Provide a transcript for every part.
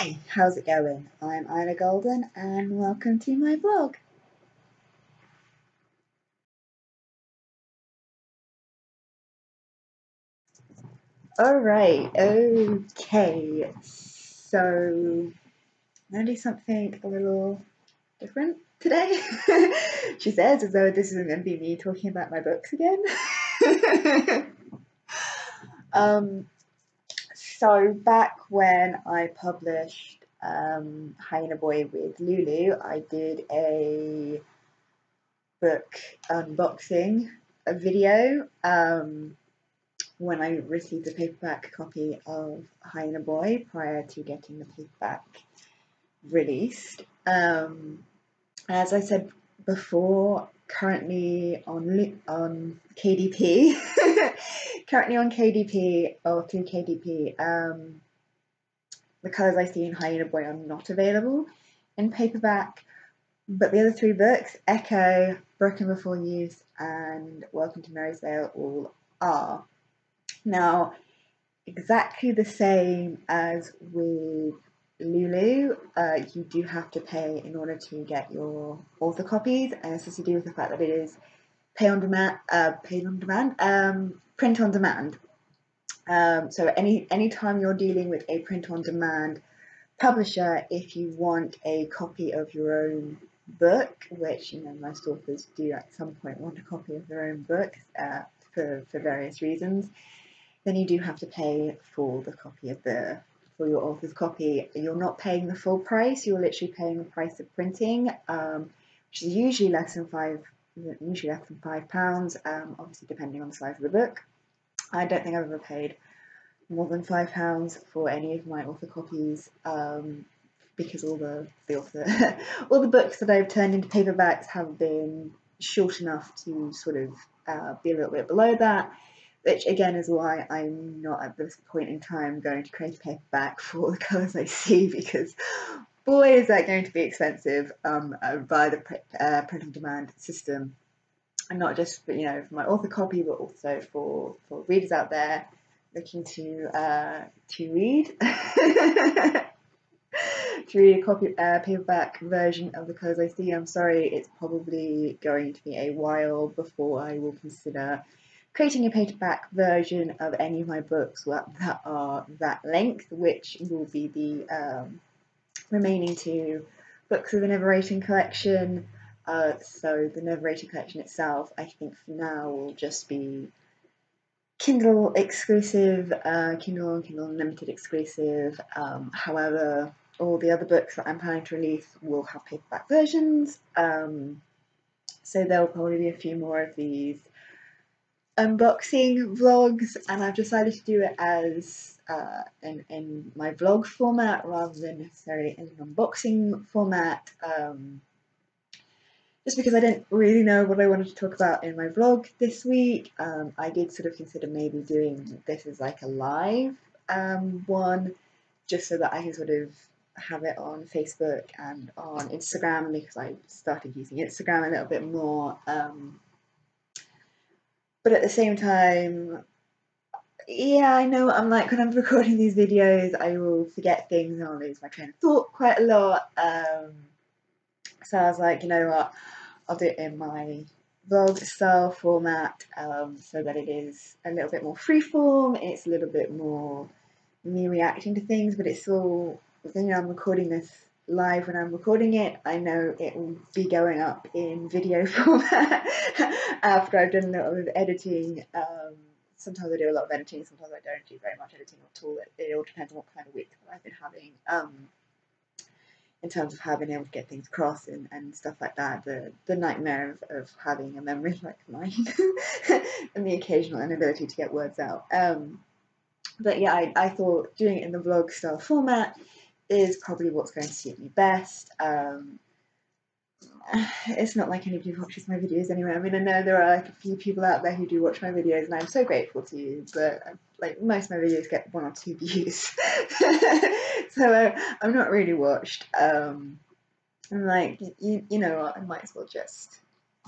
Hi, how's it going? I'm Ila Golden and welcome to my blog. Alright, okay, so I'm going to do something a little different today. she says as though this isn't going to be me talking about my books again. um, so back when I published um, Hyena Boy with Lulu, I did a book unboxing a video um, when I received a paperback copy of Hyena Boy prior to getting the paperback released. Um, as I said before, currently on on KDP, currently on KDP or through KDP. Um, the colours I see in Hyena Boy are not available in paperback, but the other three books, Echoe, Broken Before Use, and Welcome to Mary's Vail, all are. Now, exactly the same as with Lulu, uh, you do have to pay in order to get your author copies, and this has to do with the fact that it is pay on demand, uh, pay on demand, um, print on demand. Um, so any anytime you're dealing with a print on demand publisher, if you want a copy of your own book, which you know most authors do at some point want a copy of their own book uh, for for various reasons, then you do have to pay for the copy of the for your author's copy, you're not paying the full price. You're literally paying the price of printing, um, which is usually less than five, usually less than five pounds. Um, obviously, depending on the size of the book. I don't think I've ever paid more than five pounds for any of my author copies um, because all the, the author, all the books that I've turned into paperbacks have been short enough to sort of uh, be a little bit below that which again is why I'm not at this point in time going to create a paperback for the colours I see because boy is that going to be expensive um, uh, the uh, print on demand system and not just for, you know for my author copy but also for, for readers out there looking to uh, to read to read a copy uh, paperback version of the colours I see I'm sorry it's probably going to be a while before I will consider creating a paperback version of any of my books that are that length, which will be the um, remaining two books of the Never Rating collection. Uh, so the Rating collection itself, I think for now will just be Kindle exclusive, uh, Kindle and Kindle Unlimited exclusive. Um, however, all the other books that I'm planning to release will have paperback versions. Um, so there will probably be a few more of these unboxing vlogs and I've decided to do it as uh, in, in my vlog format rather than necessarily in an unboxing format um, just because I didn't really know what I wanted to talk about in my vlog this week. Um, I did sort of consider maybe doing this as like a live um, one just so that I can sort of have it on Facebook and on Instagram because I started using Instagram a little bit more um, but at the same time, yeah, I know I'm like when I'm recording these videos, I will forget things and I'll lose my train of thought quite a lot. Um, so I was like, you know what, I'll do it in my vlog style format um, so that it is a little bit more freeform, it's a little bit more me reacting to things, but it's all, you know, I'm recording this live when I'm recording it. I know it will be going up in video format after I've done a little bit of editing. Um, sometimes I do a lot of editing, sometimes I don't do very much editing at all. It, it all depends on what kind of week I've been having. Um, in terms of having able to get things across and, and stuff like that, the, the nightmare of, of having a memory like mine and the occasional inability to get words out. Um, but yeah, I, I thought doing it in the vlog style format is probably what's going to suit me best. Um, it's not like anybody watches my videos anyway. I mean, I know there are like a few people out there who do watch my videos, and I'm so grateful to you. But like most of my videos get one or two views, so uh, I'm not really watched. Um, I'm like, you, you know what? I might as well just,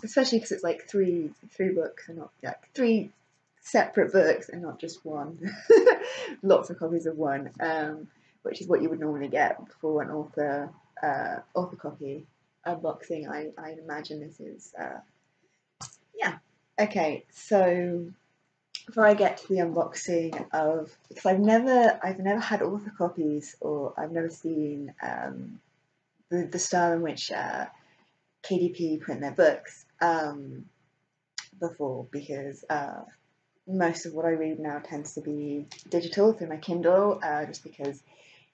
especially because it's like three three books and not like three separate books and not just one. Lots of copies of one. Um, which is what you would normally get for an author uh, author copy unboxing. I, I imagine this is uh, yeah. Okay, so before I get to the unboxing of because I've never I've never had author copies or I've never seen um, the the style in which uh, KDP print their books um, before because uh, most of what I read now tends to be digital through my Kindle uh, just because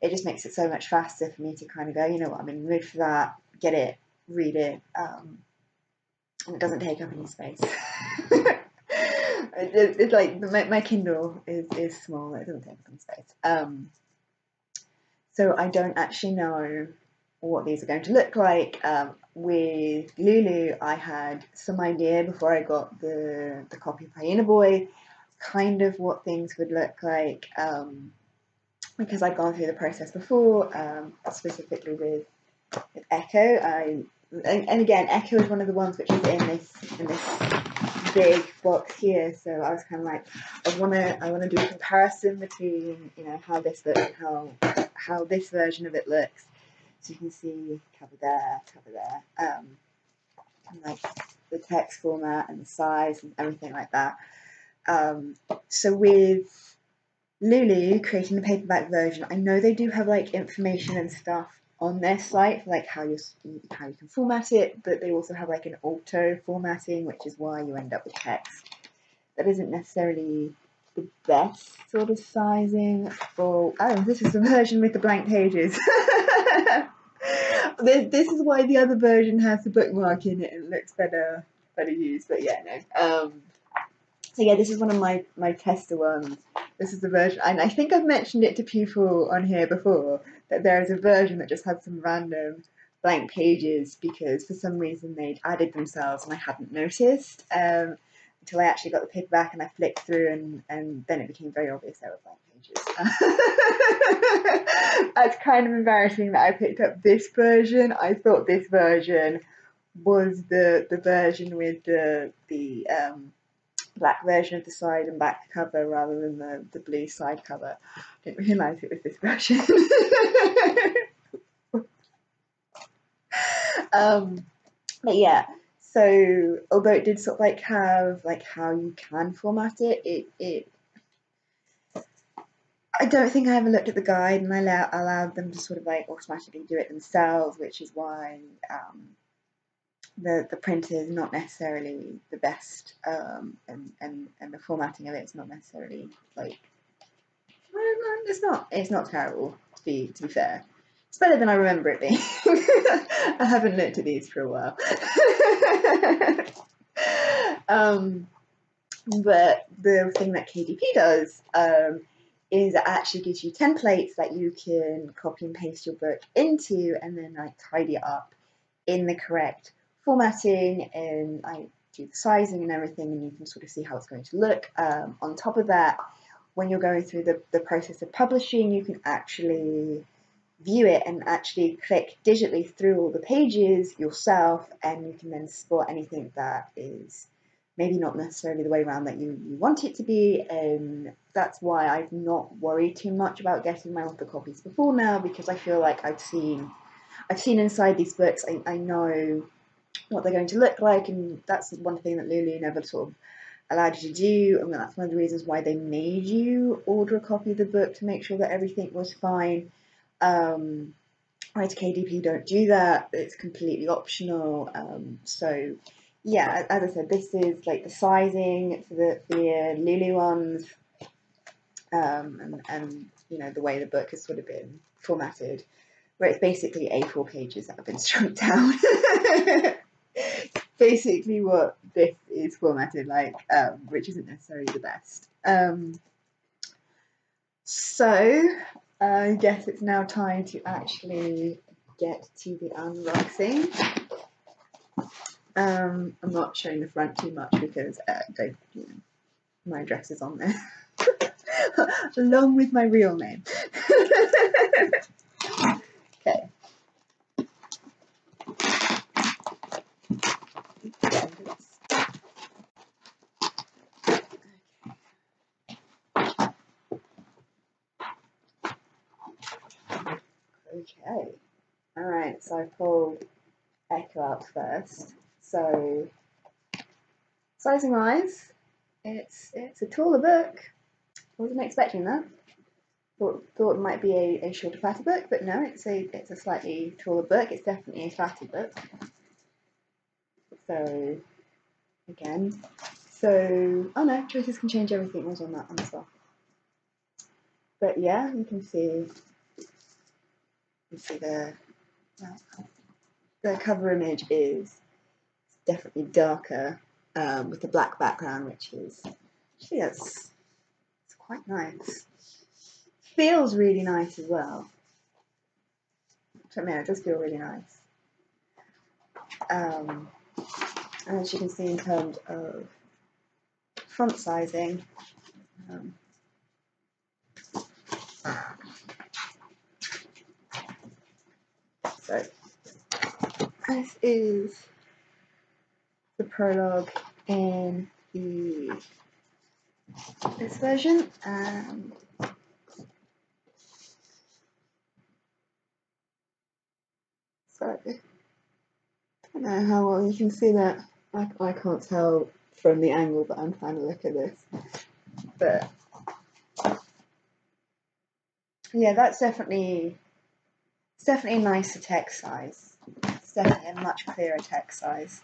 it just makes it so much faster for me to kind of go you know what I'm in the mood for that get it read it um, and it doesn't take up any space. it, it's like my, my Kindle is, is small, it doesn't take up any space. Um, so I don't actually know what these are going to look like. Um, with Lulu, I had some idea before I got the, the copy of Hyena Boy, kind of what things would look like, um, because I'd gone through the process before, um, specifically with, with Echoe. I and, and again, Echoe is one of the ones which is in this in this big box here. So I was kind of like, I want to I want to do a comparison between you know how this looks and how how this version of it looks. So you can see cover there, cover there, um, and like the text format and the size and everything like that. Um, so with Lulu creating the paperback version, I know they do have like information and stuff on their site like how you how you can format it, but they also have like an auto formatting, which is why you end up with text that isn't necessarily the best sort of sizing for. Oh, this is the version with the blank pages. this, this is why the other version has the bookmark in it and looks better better used. But yeah, no. Um, so yeah, this is one of my my tester ones. This is the version, and I think I've mentioned it to people on here before that there is a version that just had some random blank pages because for some reason they'd added themselves and I hadn't noticed um, until I actually got the paperback and I flicked through and, and then it became very obvious there were blank pages. That's kind of embarrassing that I picked up this version. I thought this version was the the version with the the um, black version of the side and back cover rather than the, the blue side cover. I didn't realise it was this version. um, but yeah, so although it did sort of like have like how you can format it, it, it I don't think I ever looked at the guide and I allow, allowed them to sort of like automatically do it themselves, which is why um, the the print is not necessarily the best, um, and and and the formatting of it is not necessarily like it's not it's not terrible to be to be fair. It's better than I remember it being. I haven't looked at these for a while. um, but the thing that KDP does um, is it actually gives you templates that you can copy and paste your book into and then like tidy up in the correct formatting and I do the sizing and everything and you can sort of see how it's going to look. Um, on top of that, when you're going through the, the process of publishing, you can actually view it and actually click digitally through all the pages yourself and you can then spot anything that is maybe not necessarily the way around that you, you want it to be and that's why I've not worried too much about getting my author copies before now because I feel like I've seen I've seen inside these books I, I know what they're going to look like, and that's one thing that Lulu never sort of allowed you to do, I and that's one of the reasons why they made you order a copy of the book to make sure that everything was fine. Um, right, KDP don't do that; it's completely optional. Um, so, yeah, as I said, this is like the sizing for the the Lulu ones, um, and and you know the way the book has sort of been formatted, where it's basically A4 pages that have been shrunk down. basically what this is formatted like, um, which isn't necessarily the best. Um, so I guess it's now time to actually get to the unboxing. Um, I'm not showing the front too much because uh, you know, my address is on there, along with my real name. okay. Okay. Alright, so I pulled Echoe out first. So sizing wise, it's it's a taller book. I wasn't expecting that. Thought thought it might be a, a shorter, fatter book, but no, it's a it's a slightly taller book. It's definitely a fatter book. So again, so oh no, choices can change everything was on that one as well. But yeah, you can see you can see the the cover image is definitely darker um, with a black background, which is yes, it's quite nice. Feels really nice as well. I mean, it does feel really nice. Um, and as you can see in terms of font sizing, um, so this is the prologue in the this version. Um, so I don't know how well you can see that. I, I can't tell from the angle that I'm trying to look at this, but yeah, that's definitely it's definitely a nicer text size. It's definitely a much clearer text size.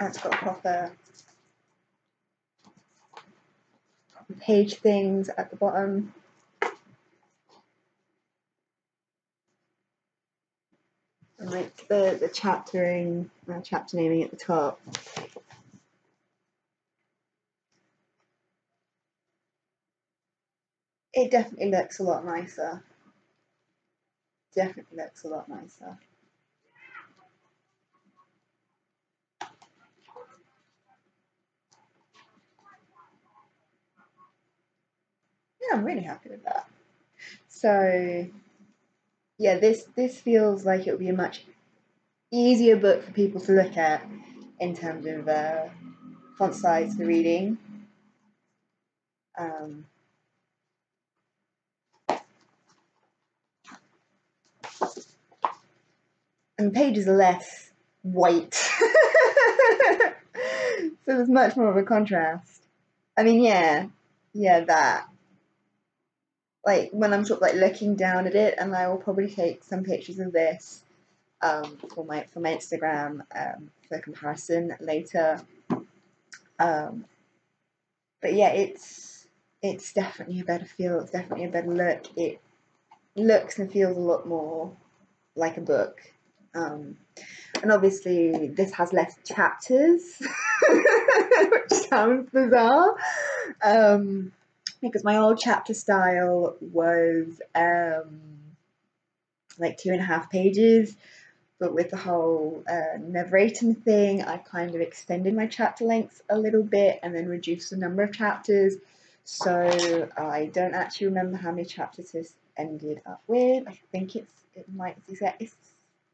And it's got proper page things at the bottom. And like the, the chaptering, uh, chapter naming at the top. It definitely looks a lot nicer. Definitely looks a lot nicer. yeah, I'm really happy with that. So yeah, this this feels like it would be a much easier book for people to look at in terms of uh, font size for reading. Um, and the pages are less white, so there's much more of a contrast. I mean, yeah, yeah, that like when I'm sort of like looking down at it, and I will probably take some pictures of this um, for my for my Instagram um, for comparison later. Um, but yeah, it's it's definitely a better feel. It's definitely a better look. It looks and feels a lot more like a book. Um, and obviously, this has less chapters, which sounds bizarre. Um, because my old chapter style was um, like two and a half pages, but with the whole uh, narrating thing, I kind of extended my chapter lengths a little bit and then reduced the number of chapters. So I don't actually remember how many chapters this ended up with. I think it's it might it's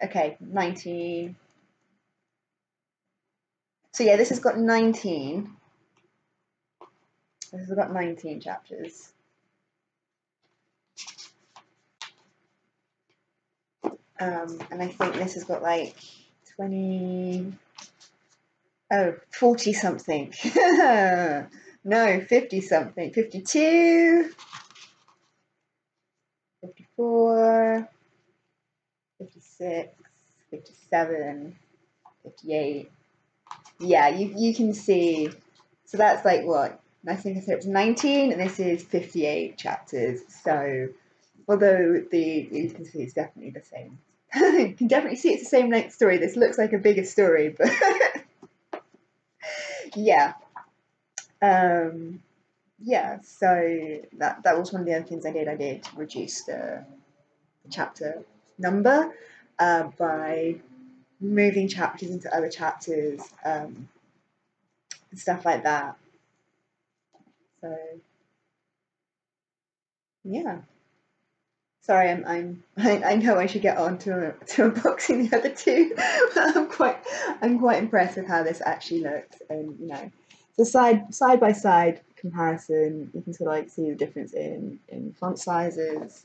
okay 19. So yeah, this has got 19 this has got 19 chapters. Um, and I think this has got like 20, oh, 40 something. no, 50 something. 52, 54, 56, 57, 58. Yeah, you, you can see. So that's like what? I think I said it 19, and this is 58 chapters. So, although the you can see it's definitely the same. you can definitely see it's the same length story. This looks like a bigger story, but yeah. Um, yeah, so that that was one of the other things I did. I did reduce the chapter number uh, by moving chapters into other chapters um, and stuff like that. So yeah. Sorry, I'm, I'm I, I know I should get on to a, to unboxing the other two, but I'm quite I'm quite impressed with how this actually looks, and you know, So side side by side comparison, you can sort of like see the difference in in font sizes,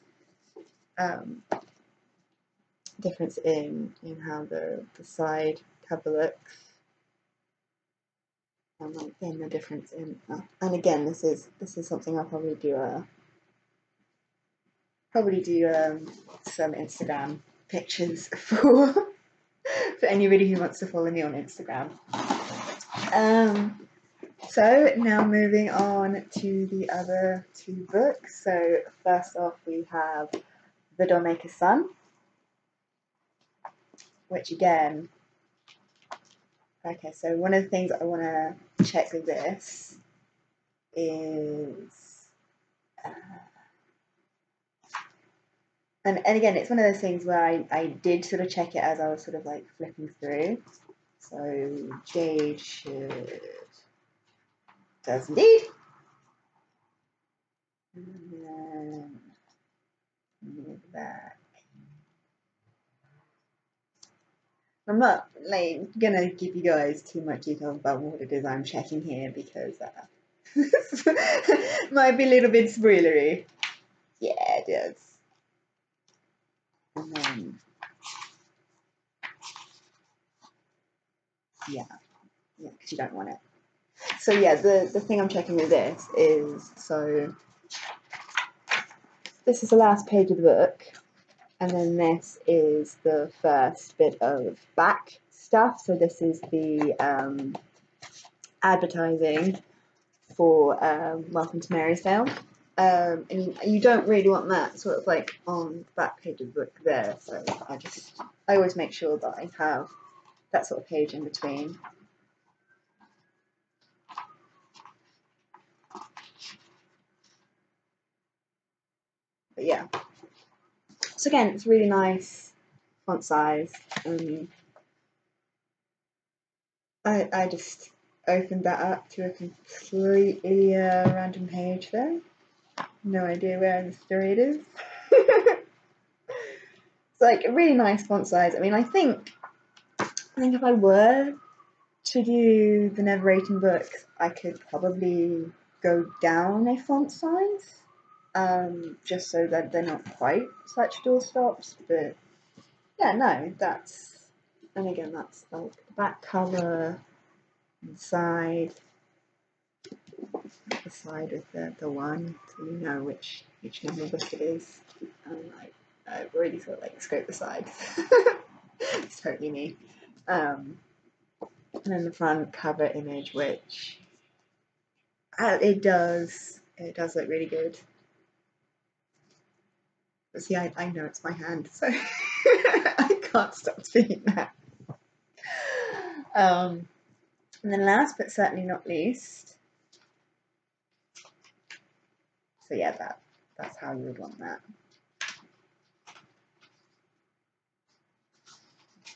um, difference in in how the the side cover looks, and like the difference in. Uh, and again, this is this is something I'll probably do a probably do um, some Instagram pictures for for anybody who wants to follow me on Instagram. Um, so now moving on to the other two books. So first off, we have The Dollmaker's Son, which again, okay. So one of the things I want to check with this is. Uh, and, and again, it's one of those things where I, I did sort of check it as I was sort of like flipping through. So Jade should does indeed. And then move back. I'm not like gonna give you guys too much detail about what it is I'm checking here because uh, might be a little bit spoilery. Yeah, it does. And then, yeah, yeah, because you don't want it. So yeah, the, the thing I'm checking with this is, so this is the last page of the book, and then this is the first bit of back stuff. So this is the um, advertising for um, Welcome to Mary's Vail. Um, and you don't really want that sort of like on the back page of the book there. So I just, I always make sure that I have that sort of page in between. But yeah. So again, it's really nice font size. Um, I, I just opened that up to a completely uh, random page there. No idea where the story it is. it's like a really nice font size. I mean, I think, I think if I were to do the Never Rating books, I could probably go down a font size um, just so that they're not quite such doorstops. But yeah, no, that's and again that's like the back cover, inside, the side of the, the one, so you know which which number book it is. And like I really of like scoped the side. it's totally me. Um, and then the front cover image, which uh, it does it does look really good. But see, I, I know it's my hand, so I can't stop seeing that. Um, and then last but certainly not least, so yeah, that that's how you would want that.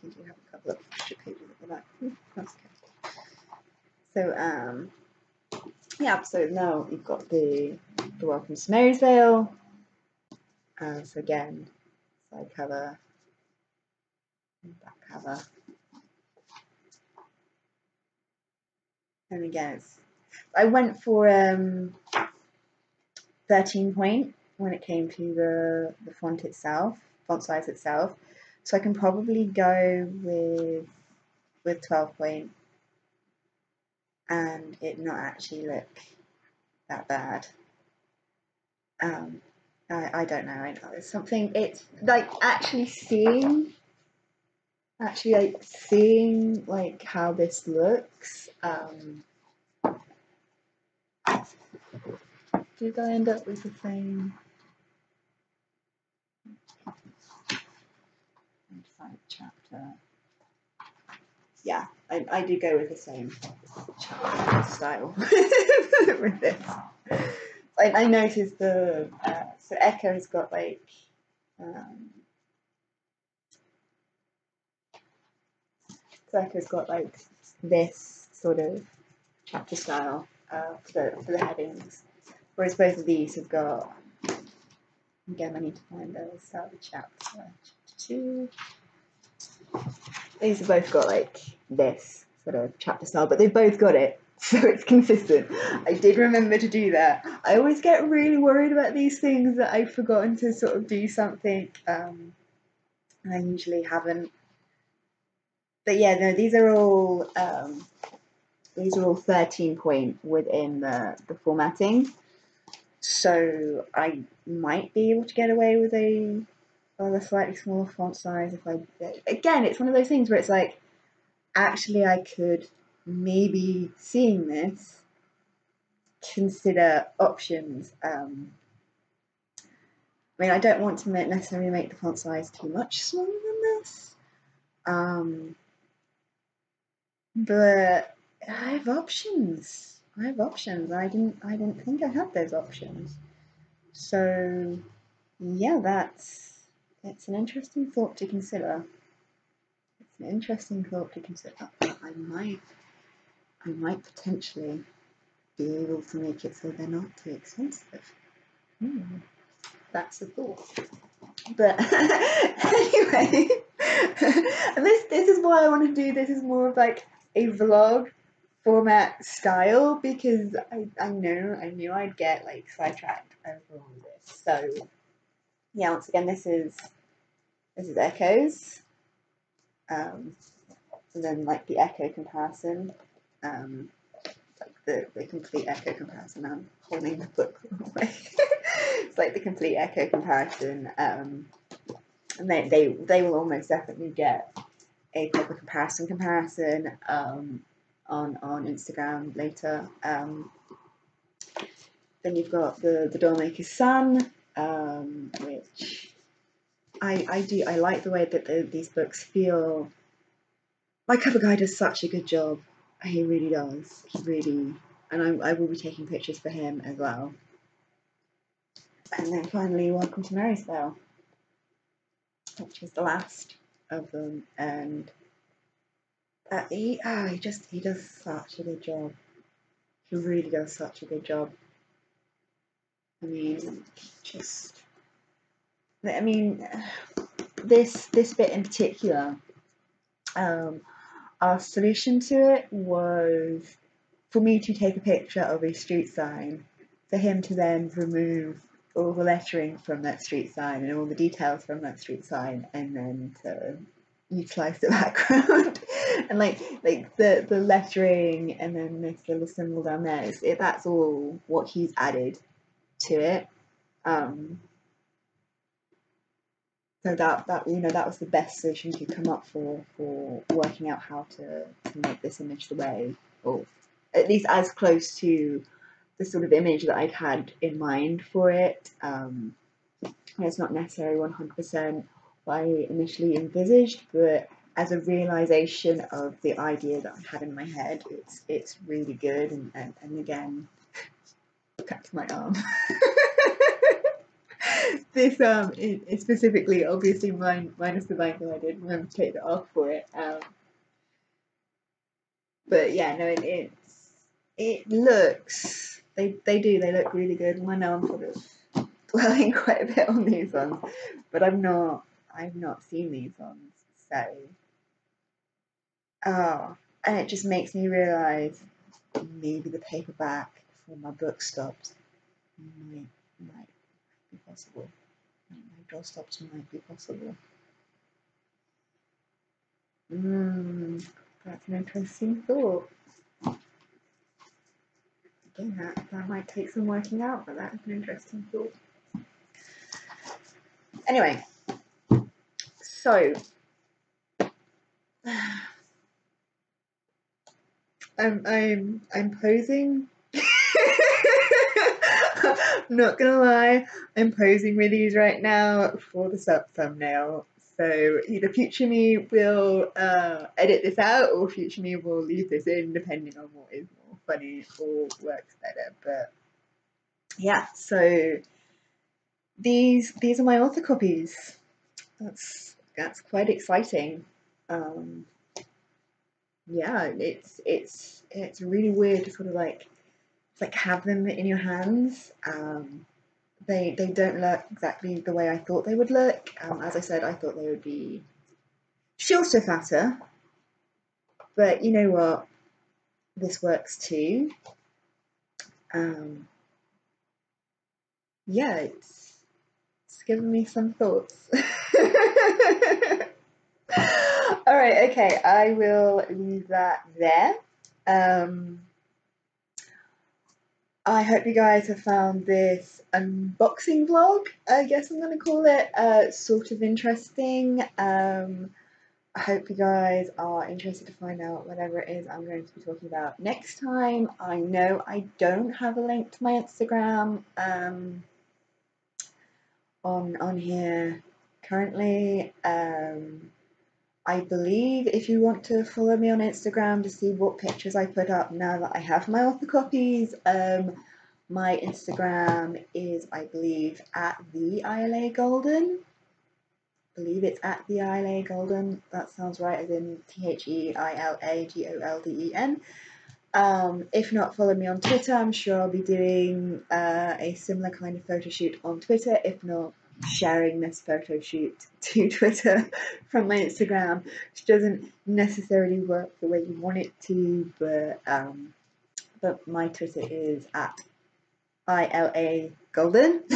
We do have a couple of extra pages at the back. That's okay. So um, yeah, so now you've got the the Welcome to Mary's Vail, uh, so again, side cover, back cover. And again, I went for um, 13 point when it came to the, the font itself, font size itself. So I can probably go with with 12 point and it not actually look that bad. Um, I, I don't know. I know it's something. It's like actually seeing, actually like seeing like how this looks. Um, did I end up with the same? chapter. Yeah, I, I do go with the same style with this. I, I noticed the uh, so Echoe's got like um, so Echoe's got like this sort of chapter style uh, for the for the headings, whereas both of these have got again I need to find the start the chapter. Chapter two. These have both got like this sort of chapter style, but they've both got it so it's consistent. I did remember to do that. I always get really worried about these things that I've forgotten to sort of do something. Um, I usually haven't. But yeah, no, these are all um, these are all 13 point within the, the formatting. So I might be able to get away with a, a slightly smaller font size if I again it's one of those things where it's like actually I could maybe seeing this consider options. Um, I mean, I don't want to necessarily make the font size too much smaller than this, um, but I have options. I have options. I didn't. I didn't think I had those options. So, yeah, that's it's an interesting thought to consider. It's an interesting thought to consider. I might I might potentially be able to make it so they're not too expensive. Hmm. That's a thought. But anyway, this this is why I want to do this is more of like a vlog format style because I, I know I knew I'd get like sidetracked over all this. So yeah, once again this is this is echoes. Um, and then like the echo comparison um, like the, the complete echo comparison. I'm holding the book it's like the complete echo comparison. Um, and they, they, they will almost definitely get a paper comparison comparison um, on, on Instagram later. Um, then you've got the, the Dollmaker's Son, um, which I, I do, I like the way that the, these books feel. My cover guy does such a good job he really does. He really, and I, I will be taking pictures for him as well. And then finally, Welcome to Mary's Vail, which is the last of them. And uh, he, ah, he just, he does such a good job. He really does such a good job. I mean, just, I mean, this, this bit in particular, um, our solution to it was for me to take a picture of a street sign, for him to then remove all the lettering from that street sign and all the details from that street sign, and then to utilize the background. And like like the the lettering and then this little symbol down there it, that's all what he's added to it. Um so that that you know that was the best solution you could come up for for working out how to, to make this image the way or at least as close to the sort of image that I'd had in mind for it. Um, it's not necessarily 100% what I initially envisaged, but as a realization of the idea that I had in my head, it's it's really good. And, and, and again, cut to my arm. this um it, specifically obviously mine minus the binder I did remember to take it off for it. Um, but yeah, no, it, it's it looks they they do they look really good. And I know I'm sort of dwelling quite a bit on these ones, but I've not I've not seen these ones, so oh, and it just makes me realise maybe the paperback for my book stops might might be possible. My draw stops might be possible. Hmm, that's an interesting thought. Again, that, that might take some working out, but that's an interesting thought. Anyway, so I'm I'm I'm posing not gonna lie, I'm posing with these right now for the sub thumbnail. So either future me will uh, edit this out or future me will leave this in depending on what is more funny or works better. But yeah, so these these are my author copies. That's that's quite exciting. Um, yeah, it's it's it's really weird to sort of like like have them in your hands. Um, they they don't look exactly the way I thought they would look. Um, as I said, I thought they would be shorter, fatter. But you know what? this works too. Um, yeah, it's, it's given me some thoughts. All right, okay, I will leave that there. Um, I hope you guys have found this unboxing vlog, I guess I'm going to call it, uh, sort of interesting. Um, I hope you guys are interested to find out whatever it is I'm going to be talking about next time. I know I don't have a link to my Instagram um, on, on here currently. Um, I believe if you want to follow me on Instagram to see what pictures I put up now that I have my author copies, um, my Instagram is, I believe, at the ILA Golden. I believe it's at the ILA Golden. That sounds right, as in T H E I L A G O L D E N. Um, if not, follow me on Twitter. I'm sure I'll be doing uh, a similar kind of photo shoot on Twitter. If not, sharing this photo shoot to Twitter from my Instagram, which doesn't necessarily work the way you want it to, but um, but my Twitter is at ILA Golden.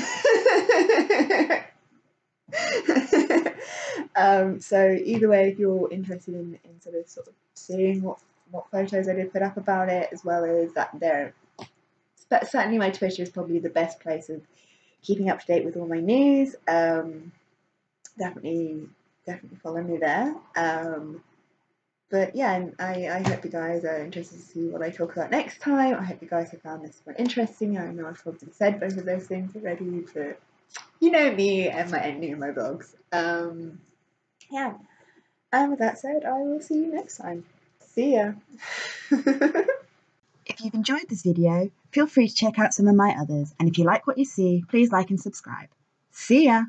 um, so either way, if you're interested in, in sort of sort of seeing what what photos I did put up about it, as well as that there, certainly my Twitter is probably the best place of keeping up to date with all my news. Um, definitely, definitely follow me there. Um, but yeah, I, I hope you guys are interested to see what I talk about next time. I hope you guys have found this more interesting. I know I've probably said both of those things already, but you know me and my ending of my blogs. Um, yeah. And with that said, I will see you next time. See ya. If you've enjoyed this video, feel free to check out some of my others, and if you like what you see, please like and subscribe. See ya!